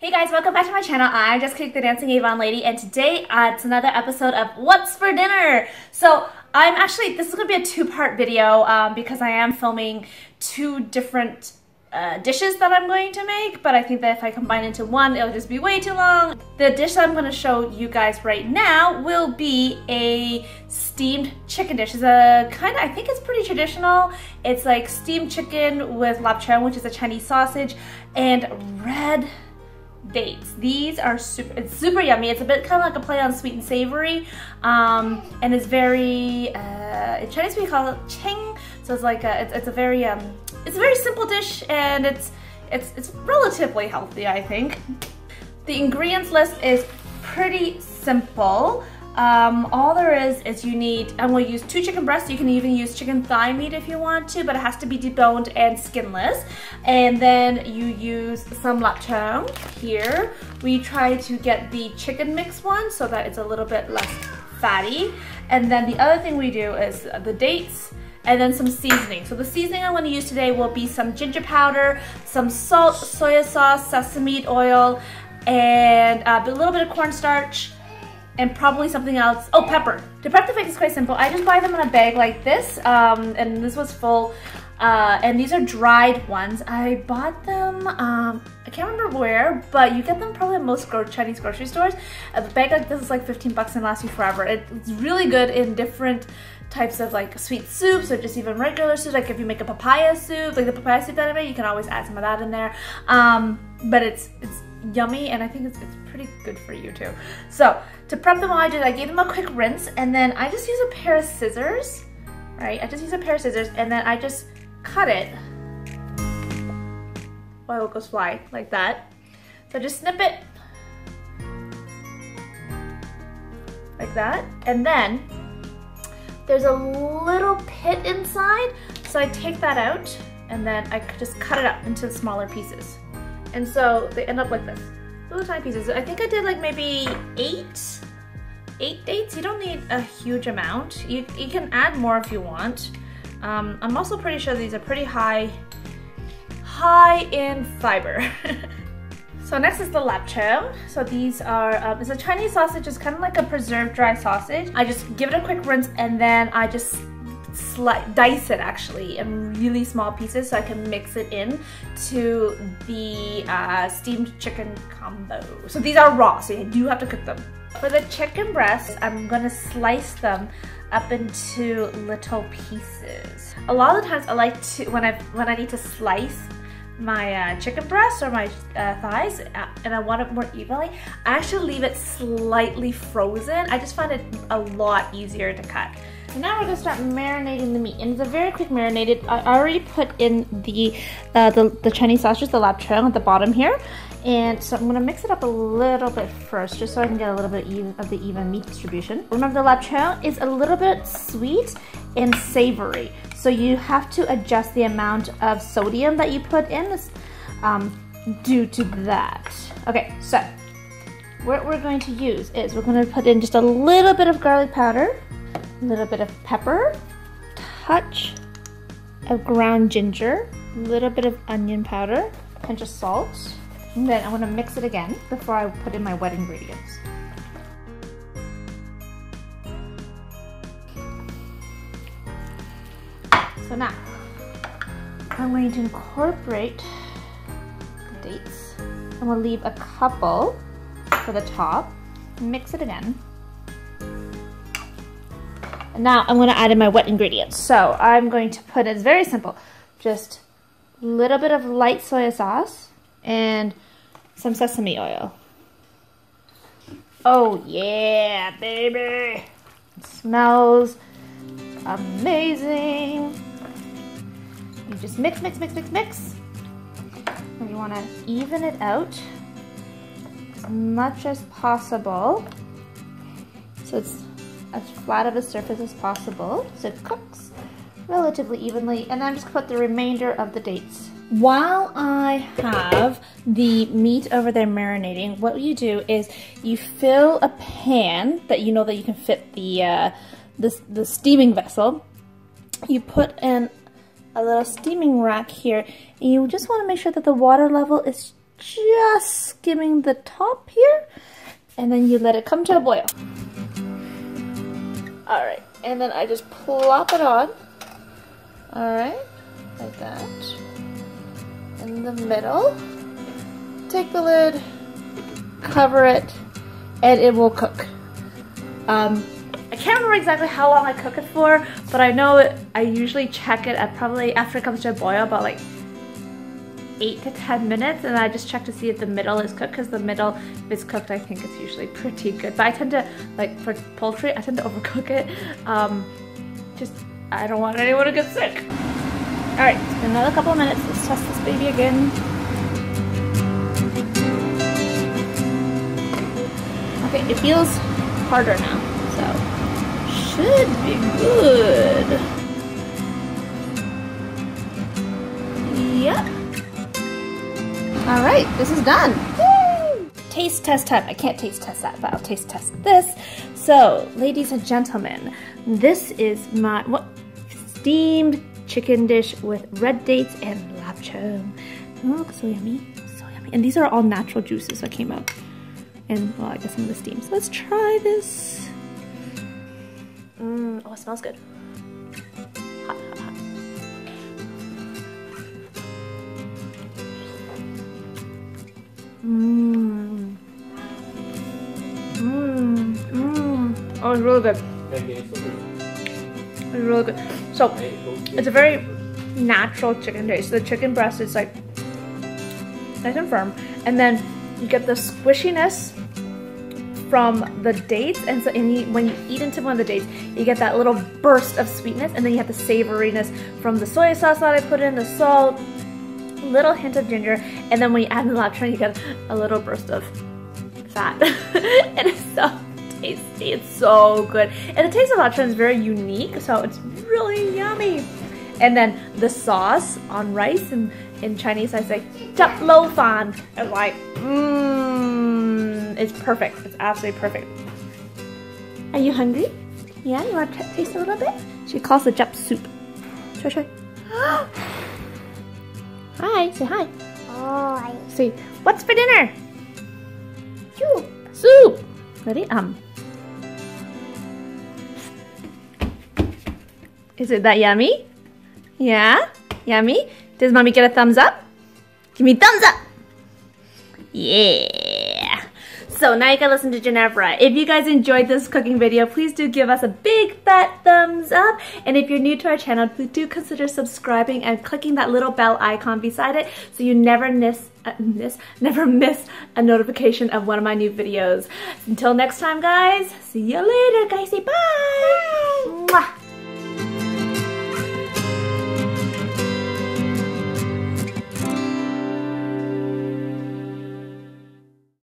Hey guys, welcome back to my channel. I'm Jessica the Dancing Avon Lady and today uh, it's another episode of What's for Dinner? So I'm actually, this is going to be a two-part video um, because I am filming two different uh, dishes that I'm going to make, but I think that if I combine into one, it'll just be way too long. The dish that I'm going to show you guys right now will be a steamed chicken dish. It's a kind of, I think it's pretty traditional. It's like steamed chicken with lapchang, which is a Chinese sausage, and red dates. These are super, it's super yummy. It's a bit kind of like a play on sweet and savory. Um, and it's very, uh, in Chinese we call it cheng. So it's like a, it's, it's a very, um, it's a very simple dish and it's, it's, it's relatively healthy, I think. The ingredients list is pretty simple. Um, all there is is you need, I'm to use two chicken breasts. You can even use chicken thigh meat if you want to, but it has to be deboned and skinless. And then you use some lapchang here. We try to get the chicken mix one so that it's a little bit less fatty. And then the other thing we do is the dates and then some seasoning. So the seasoning I'm going to use today will be some ginger powder, some salt, soy sauce, sesame oil, and uh, a little bit of cornstarch, and probably something else. Oh, pepper. To prep the fix is quite simple. I just buy them in a bag like this, um, and this was full. Uh, and these are dried ones. I bought them, um, I can't remember where, but you get them probably at most Chinese grocery stores. A bag like this is like 15 bucks and lasts you forever. It's really good in different types of like sweet soups or just even regular soups. Like if you make a papaya soup, like the papaya soup that I made, you can always add some of that in there. Um, but it's, it's yummy and I think it's, it's pretty good for you too. So to prep them all, I did, I gave them a quick rinse and then I just use a pair of scissors, right? I just use a pair of scissors and then I just cut it. Oil goes fly like that. So just snip it like that. And then there's a little pit inside. So I take that out and then I just cut it up into smaller pieces. And so they end up like this, little tiny pieces. I think I did like maybe eight, eight dates. You don't need a huge amount. You, you can add more if you want. Um, I'm also pretty sure these are pretty high, high in fiber. so next is the lapchang. So these are, um, it's a Chinese sausage. It's kind of like a preserved dry sausage. I just give it a quick rinse and then I just dice it actually in really small pieces so I can mix it in to the uh, steamed chicken combo. So these are raw, so you do have to cook them. For the chicken breasts, I'm gonna slice them up into little pieces. A lot of the times I like to, when I, when I need to slice my uh, chicken breast or my uh, thighs uh, and I want it more evenly, I actually leave it slightly frozen. I just find it a lot easier to cut. So now we're gonna start marinating the meat. And it's a very quick marinated. I already put in the, uh, the, the Chinese sausage, the lapchang at the bottom here. And so I'm gonna mix it up a little bit first, just so I can get a little bit even, of the even meat distribution. Remember the lapchang is a little bit sweet and savory. So you have to adjust the amount of sodium that you put in um, due to that. Okay, so what we're going to use is we're gonna put in just a little bit of garlic powder a little bit of pepper, touch of ground ginger, a little bit of onion powder, pinch of salt, and then I'm gonna mix it again before I put in my wet ingredients. So now, I'm going to incorporate the dates. I'm gonna leave a couple for the top, mix it again, now I'm gonna add in my wet ingredients. So I'm going to put, it's very simple, just a little bit of light soy sauce and some sesame oil. Oh yeah, baby. It smells amazing. You just mix, mix, mix, mix, mix. And you wanna even it out as much as possible. So it's as flat of a surface as possible so it cooks relatively evenly and then I'm just gonna put the remainder of the dates. While I have the meat over there marinating, what you do is you fill a pan that you know that you can fit the, uh, the, the steaming vessel. You put in a little steaming rack here and you just want to make sure that the water level is just skimming the top here. And then you let it come to a boil. All right, and then I just plop it on. All right, like that. In the middle. Take the lid, cover it, and it will cook. Um, I can't remember exactly how long I cook it for, but I know it, I usually check it at probably after it comes to a boil about like 8 to 10 minutes and I just check to see if the middle is cooked because the middle it's cooked I think it's usually pretty good. But I tend to like for poultry I tend to overcook it. Um, just I don't want anyone to get sick. Alright another couple of minutes. Let's test this baby again. Okay it feels harder now so should be good. Yep all right, this is done. Woo! Taste test time. I can't taste test that, but I'll taste test this. So, ladies and gentlemen, this is my what steamed chicken dish with red dates and lapchung. Oh, so yummy, so yummy. And these are all natural juices that came out. And, well, I guess some of the steam. So let's try this. Mmm, oh, it smells good. Oh, it's really good. It's really good. So, it's a very natural chicken taste. So the chicken breast is like nice and firm. And then you get the squishiness from the dates. And so and you, when you eat into one of the dates, you get that little burst of sweetness. And then you have the savoriness from the soy sauce that I put in, the salt, little hint of ginger, and then when you add the lapchung, you get a little burst of fat. and it's so tasty. It's so good. And the taste of lapchung is very unique, so it's really yummy. And then the sauce on rice, and in Chinese I say chap lo fan. It's like, mmm, it's perfect. It's absolutely perfect. Are you hungry? Yeah, you want to taste a little bit? She calls the jap soup. Try, try. Hi, say hi. Hi. Say, what's for dinner? Soup. Soup. Ready? Um. Is it that yummy? Yeah? Yummy? Does mommy get a thumbs up? Give me thumbs up! Yeah! So now you can listen to Ginevra. If you guys enjoyed this cooking video, please do give us a big fat thumbs up. And if you're new to our channel, please do consider subscribing and clicking that little bell icon beside it so you never miss, uh, miss, never miss a notification of one of my new videos. Until next time, guys, see you later, guys. Say bye. bye.